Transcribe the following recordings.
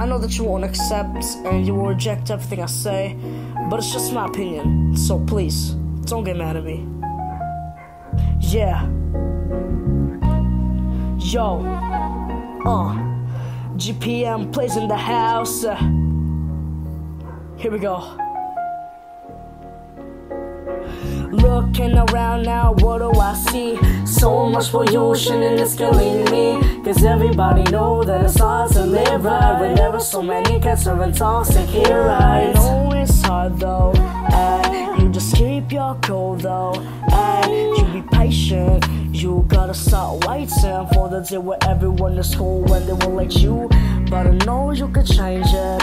I know that you won't accept and you will reject everything I say, but it's just my opinion. So please, don't get mad at me. Yeah. Yo. Uh. Gpmplayz in the house. Here we go. Looking around now, what do I see? So much pollution and it's killing me. Cause everybody know that it's hard to live right When there are so many cats are toxic here I know it's hard though, ay, You just keep your cool though, ay, You be patient. You gotta start waiting for the day where everyone is cool When they will let you. But I know you can change it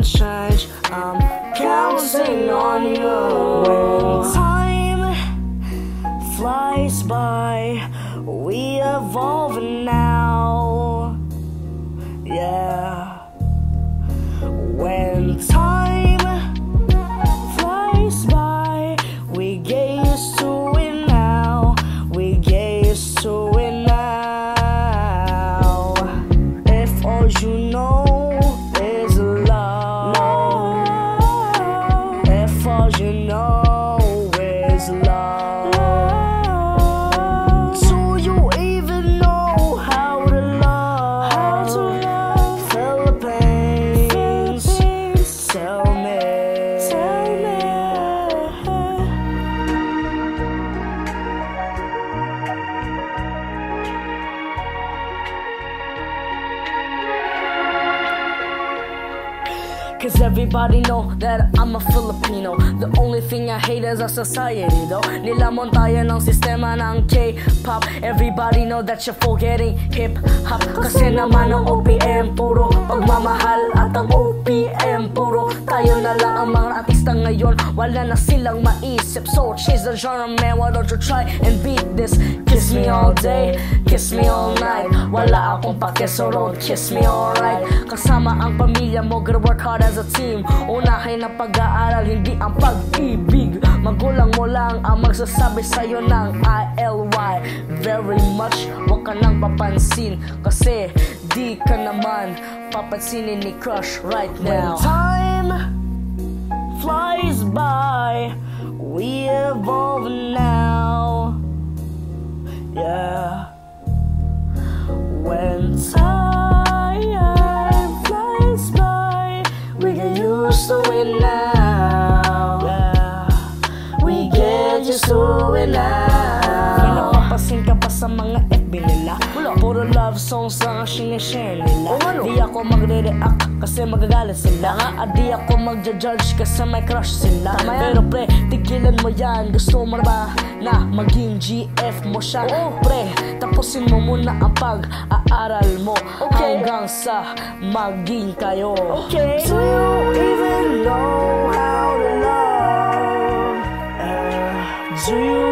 you can change. I'm counting on you. Time flies by, we evolve now. Yeah. When time Cause everybody know that I'm a Filipino? The only thing I hate is our society though. Nilamon tayo ng sistema ng K-pop. Everybody know that you're forgetting hip-hop. Kasi naman ang OPM Puro pagmamahal at ang OPM Puro tayo na lang ang mga artista ngayon. Wala na silang maisip. So change the genre man. Why don't you try and beat this? Kiss me all day, kiss me all night. Wala akong pake so don't kiss me alright. Kasama ang pamilya mo Gotta work hard as a team. Unahin ang pag-aaral, hindi ang pag-ibig. Magulang mo lang ang magsasabi sa'yo ng ILY Very much, wag ka nang papansin. Kasi di ka naman papansinin ni crush right now. When time flies by We evolve now When time flies by, we get used to it now. We get used to it now. Ka pa sa mga FB nila Puro love songs ang sinishare nila oh, ano? Di ako magre-react kasi magagalit sila At di ako magja-judge kasi may crush sila Tama Pero pre, tigilan mo yan Gusto mo ba na maging GF mo siya? Oh. Pre, tapusin mo muna ang pag-aaral mo okay. Hanggang sa maging kayo Okay Do you even know how to love? Uh, do you